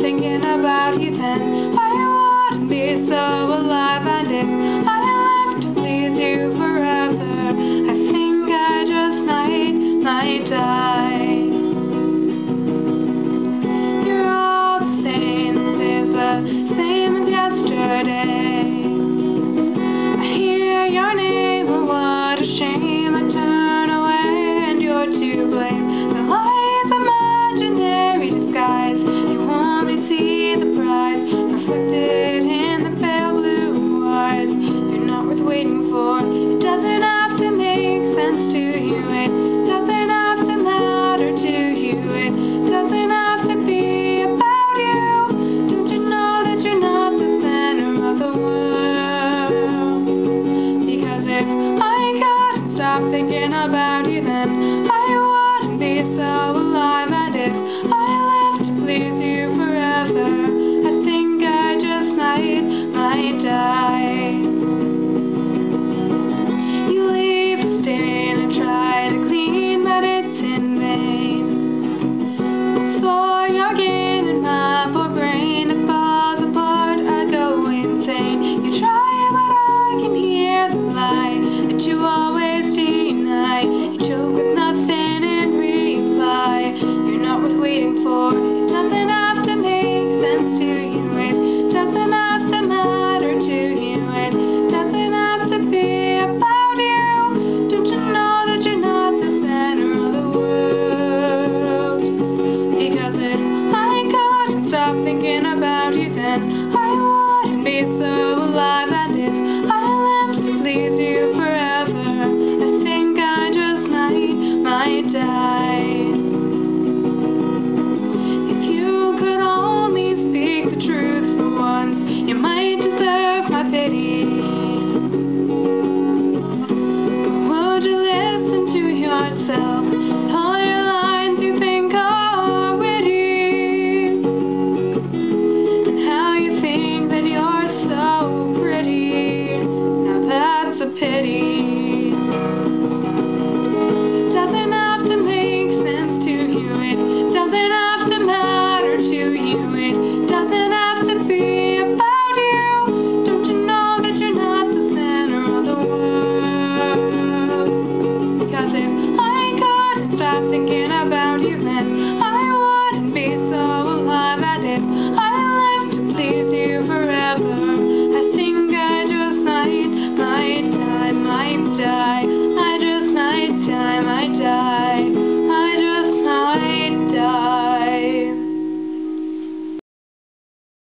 thinking about you then. I would be so alive, and if I lived to please you forever, I think I just might, might die. You're all the same, is the same as yesterday. I hear your name, but what a shame. I turn away, and you're to blame. thinking about you then. that